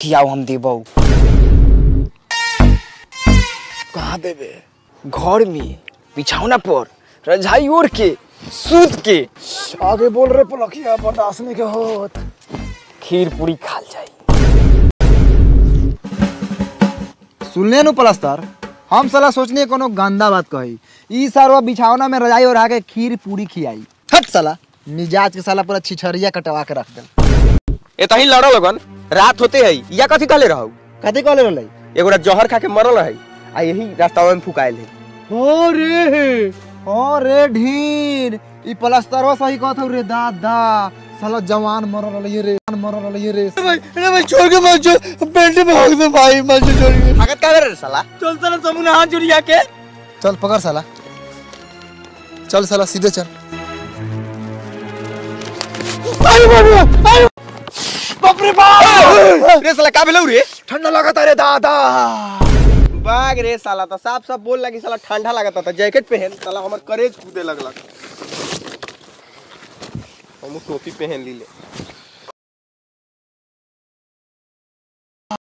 खियाओ हम देबो कहाँ देबे घर में बिछौना पर रजाई ओढ़ के सूत के। आगे बोल रे पलखिया बर्दाश्त नहीं के होत। खीर पूरी खाल जाई। सुनले नु पलस्तर? हम साला सोचने कोनो गंदा बात कही। ई सारा बिछावना में रजाई ओढ़ा के खीर पूरी खियाई। हट साला। मिजाज के साला पूरा छिछरिया कटवा के रख दे ए तही लड़ो लगन। रात होते है या कथी कहले रहू? कथी कहले रहलै? एगोरा जहर खा के मरल है आ यही रास्ता में फुकायल है। हो रे हो रे ढीर ई पलस्तरवा सही कहत रे दादा। साला जवान मरल रहलै रे मरल रहलै रे। भाई अरे भाई छोड़ के मत जो पेंट में होग दे भाई मत जो छोड़ के। भागत का रे साला? चल चल समुना हाथ जुड़िया के चल पकड़ साला। चल साला सीधे चल। बाप रे। बाप रे साला का भेलौ रे? ठंडा लागत रे दादा। बाग रे साला त साफ़ साफ़ बोल लगी साला ठंडा लागत था जैकेट पहन साला हमर करेज कूदे लगलक। हम टोपी पहन ली ले।